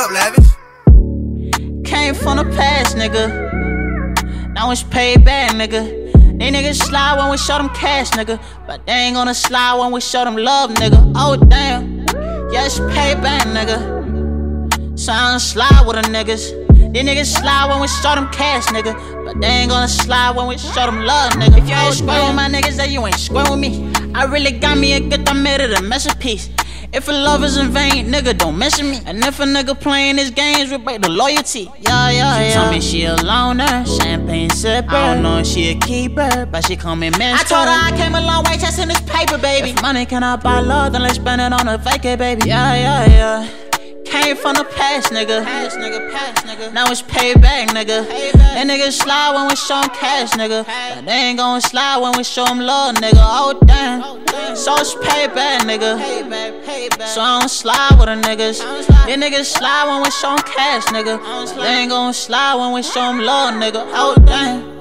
up, lavish. Came from the past, nigga. Now it's paid back, nigga. They niggas slide when we show them cash, nigga. But they ain't gonna slide when we show them love, nigga. Oh, damn. Yeah, it's payback, nigga. So I don't slide with the niggas. These niggas slide when we show them cash, nigga. But they ain't gonna slide when we show them love, nigga. If you ain't oh, square with my niggas, then you ain't square with me. I really got me a good, I made it a masterpiece. If a love is in vain, nigga, don't mention me. And if a nigga playing his games, we break the loyalty. Yeah, yeah, she yeah. told me she a loner, champagne sipper. I don't know if she a keeper, but she call me man. I told her I came a long way chasing this paper, baby. If money cannot buy love, then let's spend it on a vacay, baby. Yeah, yeah, yeah. Came from the past, nigga. Past, nigga, past, nigga. Now it's payback, nigga. Payback. That niggas slide when we show them cash, nigga. But they ain't gon' slide when we show them love, nigga. Oh, damn. Oh, damn. So it's payback, nigga. Payback, payback. So I don't slide with the niggas. These niggas slide when we show them cash, nigga. They ain't gon' slide when we show them love, nigga. Oh, oh damn.